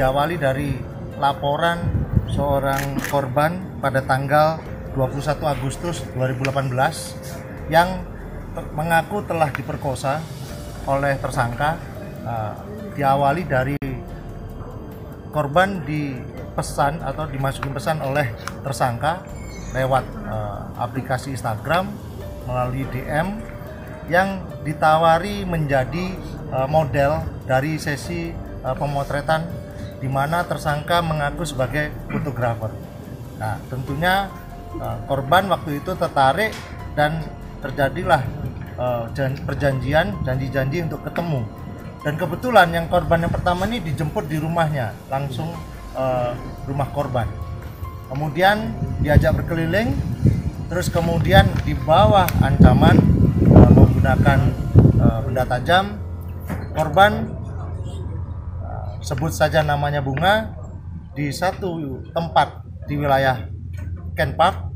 diawali dari laporan seorang korban pada tanggal 21 Agustus 2018 yang mengaku telah diperkosa oleh tersangka uh, diawali dari korban dipesan atau dimasukin pesan oleh tersangka lewat uh, aplikasi Instagram melalui DM yang ditawari menjadi uh, model dari sesi uh, pemotretan di mana tersangka mengaku sebagai fotografer. Nah, tentunya uh, korban waktu itu tertarik dan terjadilah jan- perjanjian janji-janji untuk ketemu. Dan kebetulan yang korban yang pertama ini dijemput di rumahnya, langsung uh, rumah korban. Kemudian diajak berkeliling, terus kemudian di bawah ancaman menggunakan benda tajam, korban sebut saja namanya bunga di satu tempat di wilayah Ken Park